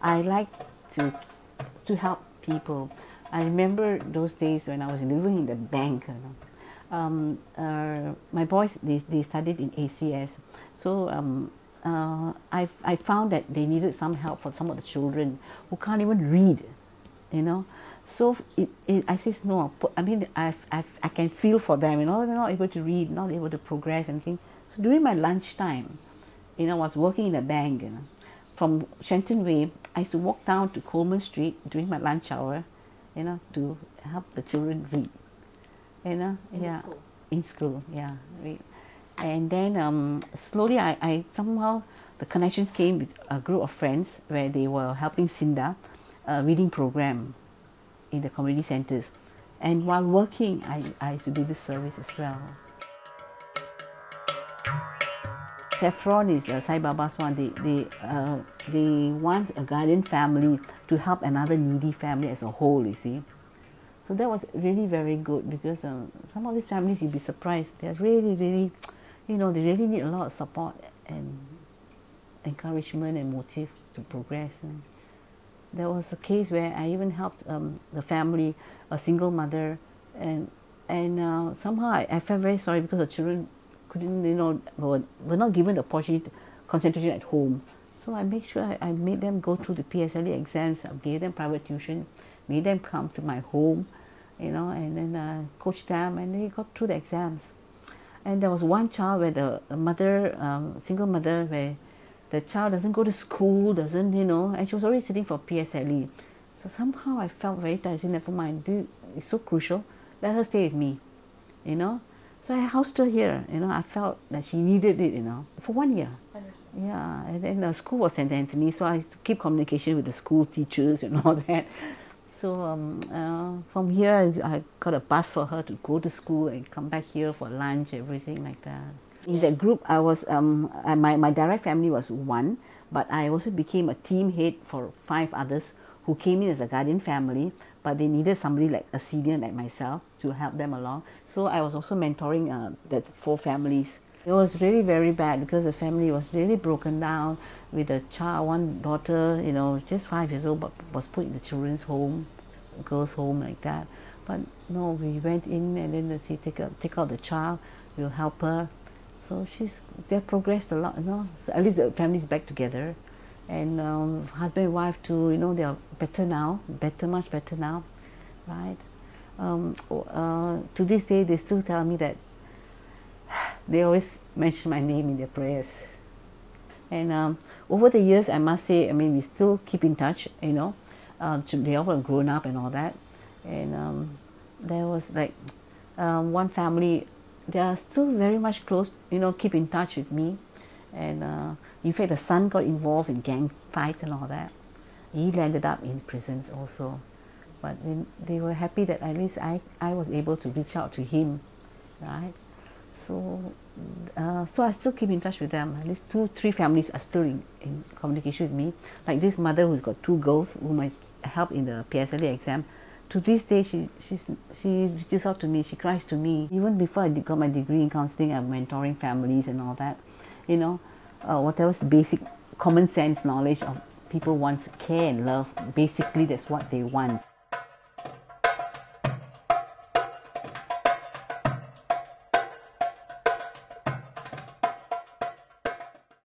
I like to to help people. I remember those days when I was living in the bank. You know. um, uh, my boys they, they studied in ACS, so um, uh, I I found that they needed some help for some of the children who can't even read, you know. So it, it I says no. I mean I I I can feel for them. You know they're not able to read, not able to progress anything. So during my lunchtime, you know, I was working in a bank. You know, from Shenton Way, I used to walk down to Coleman Street during my lunch hour, you know, to help the children read. You know, in yeah, school. in school, yeah, read. And then um, slowly, I, I somehow the connections came with a group of friends where they were helping SINDA a reading program in the community centres. And while working, I, I used to do this service as well. Saffron is uh, Sai Baba's one. They, they, uh, they want a guardian family to help another needy family as a whole, you see. So that was really very good because um, some of these families you'd be surprised. They're really, really, you know, they really need a lot of support and encouragement and motive to progress. And there was a case where I even helped um, the family, a single mother, and and uh, somehow I, I felt very sorry because the children couldn't, you know, were, were not given the opportunity concentration at home. So I make sure I, I made them go through the PSLE exams, I gave them private tuition, made them come to my home, you know, and then uh, coached them, and they got through the exams. And there was one child where the, the mother, um, single mother, where the child doesn't go to school, doesn't, you know, and she was already sitting for PSLE. So somehow I felt very tired. I said, never mind, dude, it's so crucial. Let her stay with me, you know. So I housed her here, you know. I felt that she needed it, you know, for one year. Yeah, and then the school was St. Anthony, so I keep communication with the school teachers and all that. So um, uh, from here, I, I got a bus for her to go to school and come back here for lunch, everything like that. In that group, I was um, I, my my direct family was one, but I also became a team head for five others who came in as a guardian family, but they needed somebody like a senior like myself to help them along. So I was also mentoring uh, that four families. It was really very bad because the family was really broken down with a child, one daughter, you know, just five years old, but was put in the children's home, girls' home like that. But no, we went in and then they say take out, take out the child, we'll help her. So she's they've progressed a lot, you know. So at least the family's back together, and um, husband and wife too. You know they are better now, better much better now, right? Um, uh, to this day, they still tell me that they always mention my name in their prayers. And um, over the years, I must say, I mean, we still keep in touch, you know. Uh, they all have grown up and all that. And um, there was like um, one family, they are still very much close, you know, keep in touch with me. And uh, in fact, the son got involved in gang fight and all that. He landed up in prisons also. But they were happy that at least I, I was able to reach out to him, right? So, uh, so I still keep in touch with them. At least two, three families are still in, in communication with me. Like this mother who's got two girls whom I helped in the PSLE exam. To this day, she she's, she reaches out to me. She cries to me. Even before I got my degree in counselling, I'm mentoring families and all that. You know, uh, whatever's basic common sense knowledge of people wants care and love. Basically, that's what they want.